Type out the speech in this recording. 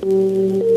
Thank ừ. you.